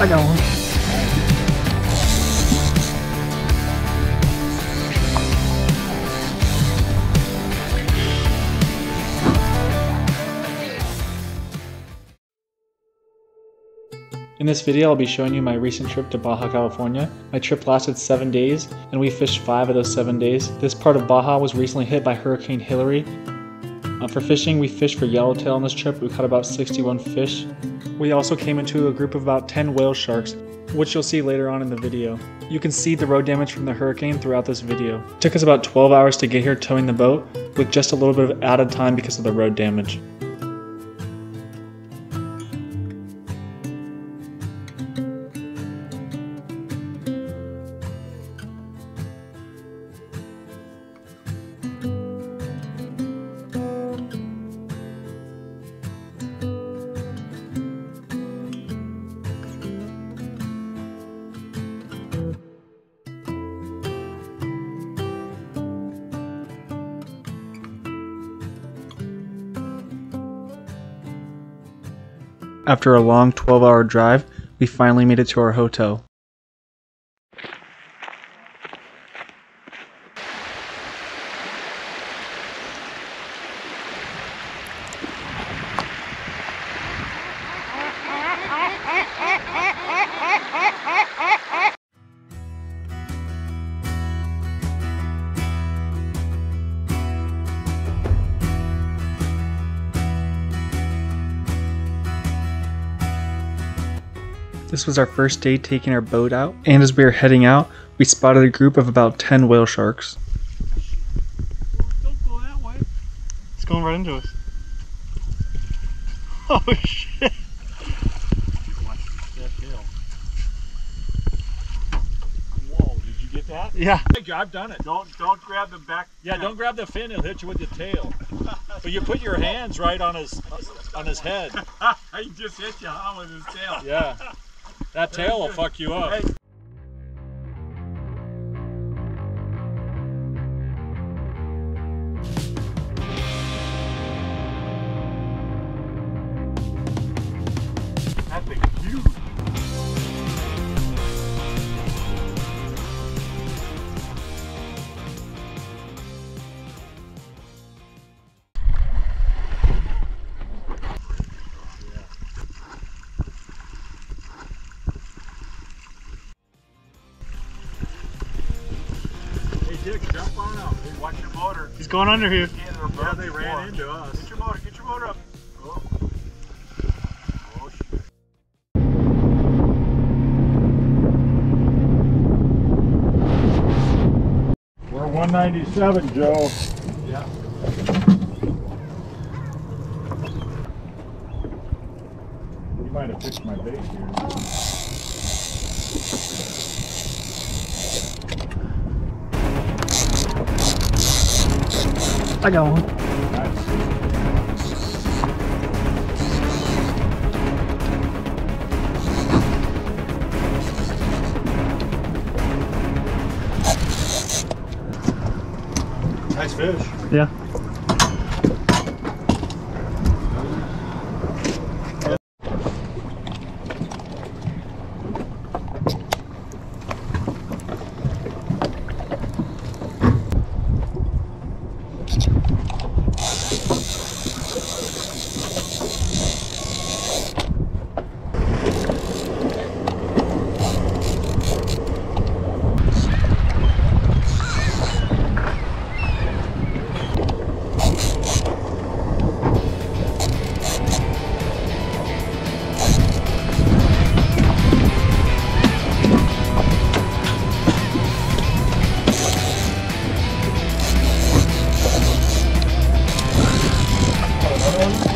I got one. In this video, I'll be showing you my recent trip to Baja California. My trip lasted seven days, and we fished five of those seven days. This part of Baja was recently hit by Hurricane Hilary. Uh, for fishing, we fished for yellowtail on this trip. We caught about 61 fish. We also came into a group of about 10 whale sharks, which you'll see later on in the video. You can see the road damage from the hurricane throughout this video. It took us about 12 hours to get here towing the boat, with just a little bit of added time because of the road damage. After a long 12 hour drive, we finally made it to our hotel. This was our first day taking our boat out, and as we were heading out, we spotted a group of about 10 whale sharks. Don't go that way. It's going right into us. Oh shit. Whoa, did you get that? Yeah. I've done it. Don't don't grab the back. Yeah, don't grab the fin, he'll hit you with the tail. But you put your hands right on his on his head. he just hit you huh, with his tail. Yeah. That tail will fuck you up. Motor. He's going under here. Yeah, they ran into us. Get your motor. Get your motor up. Oh. Oh. We're 197, Joe. Yeah. You might have fixed my bait here. I got one. Nice. Fish. Yeah.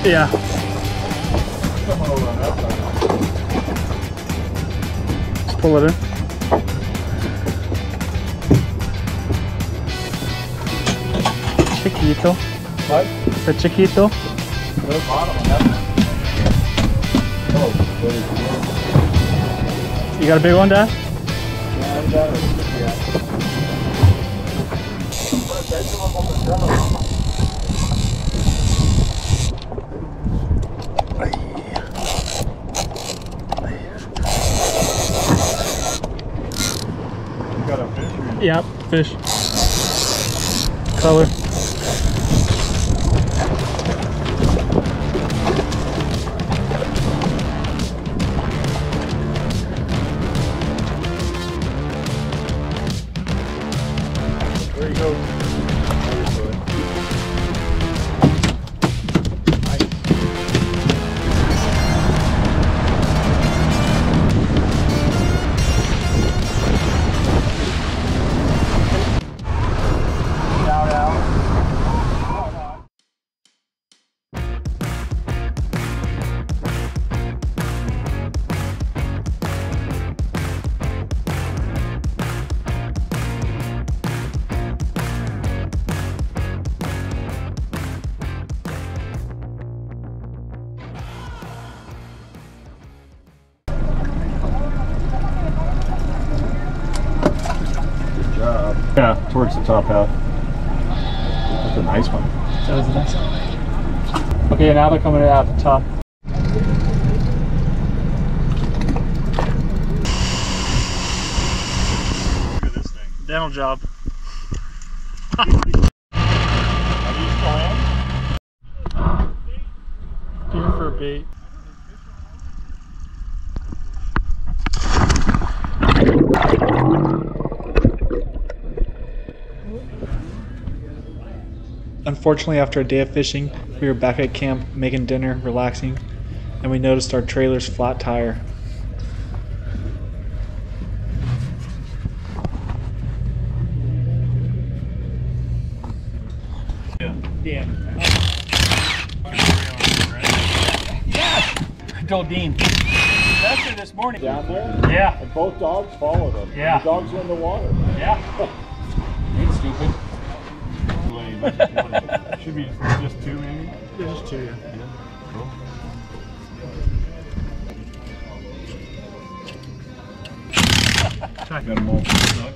Yeah. Someone over on that side. Let's pull it in. Chiquito. What? The chiquito. The bottom on that one. Oh. You got a big one, Dad? Yeah, I got it. Yep, fish. Color. Yeah, towards the top half. That's a nice one. That was the next one. Okay, now they're coming out the top. Look at this thing. Dental job. Are these planned? Here for bait. Unfortunately, after a day of fishing, we were back at camp making dinner, relaxing, and we noticed our trailer's flat tire. Yeah. I told Dean. Especially this morning. Down there? Yeah. And both dogs followed them. Yeah. The dogs are in the water. Yeah. Ain't stupid. Should be just two, maybe? Yeah, just two, yeah. Cool. Got them all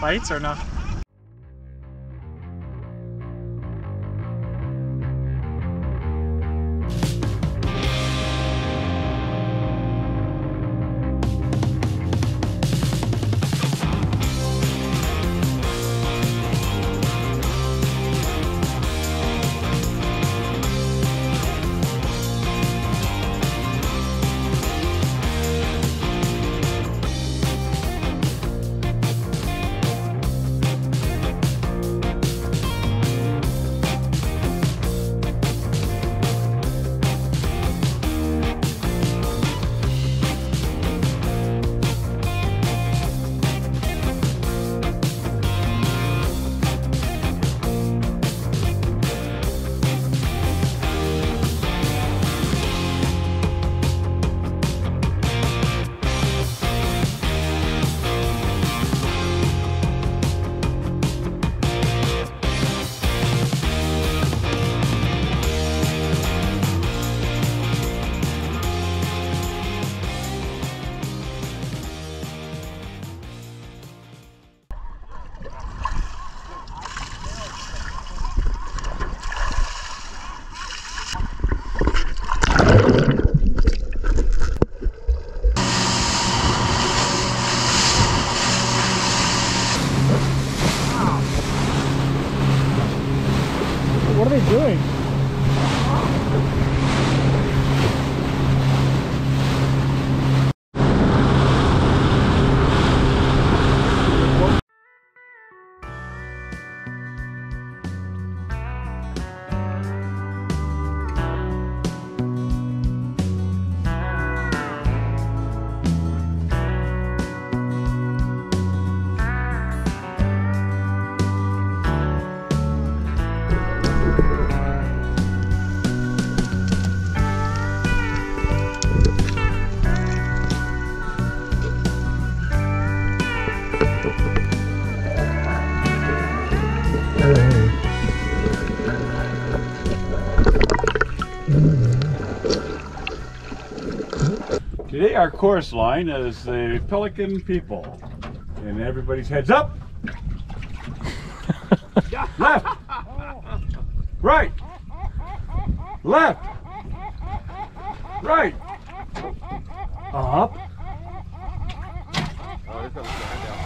Bites or not? Doing? Today our chorus line is the Pelican People. And everybody's heads up. Left. Right. Left. Right. Up. Oh,